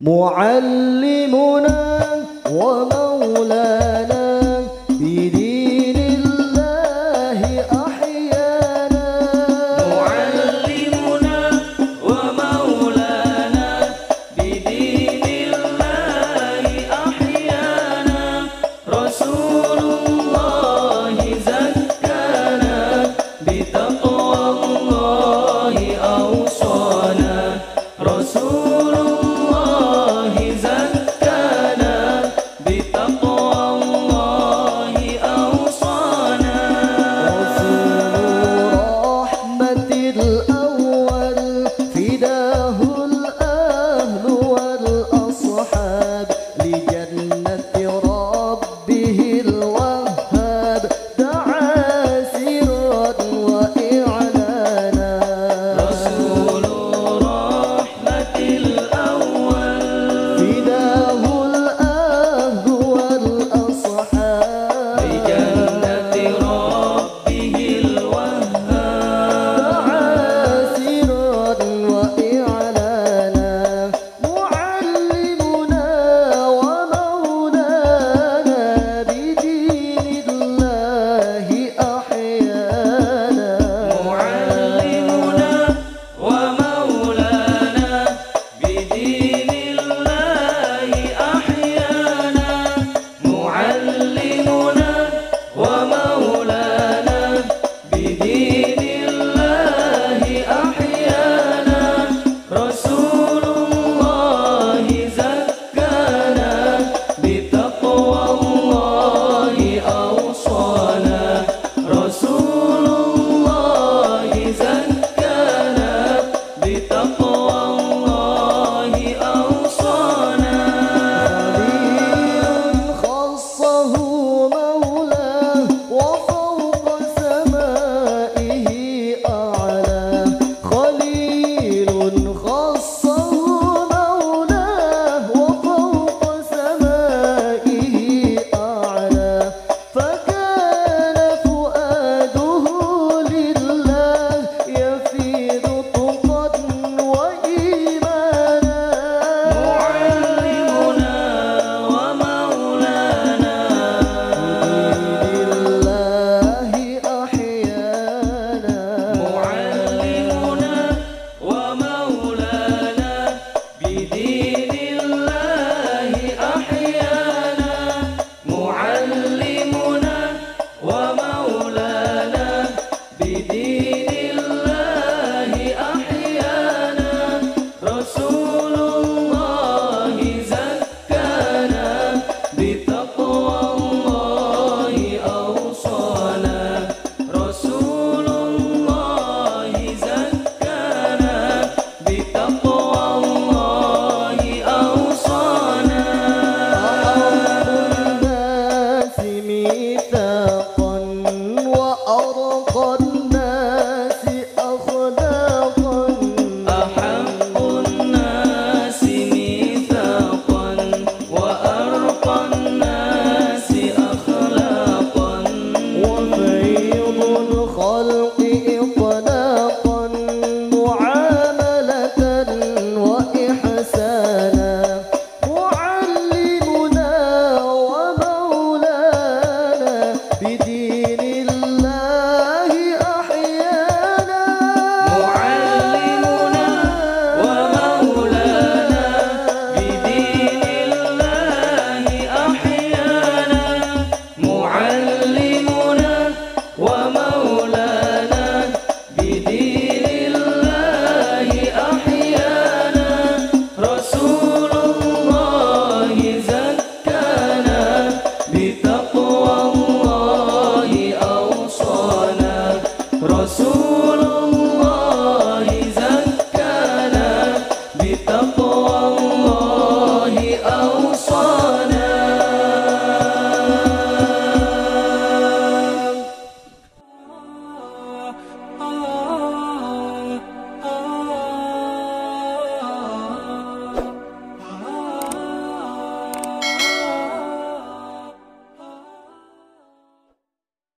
معلمنا ومولانا. Fuck nosso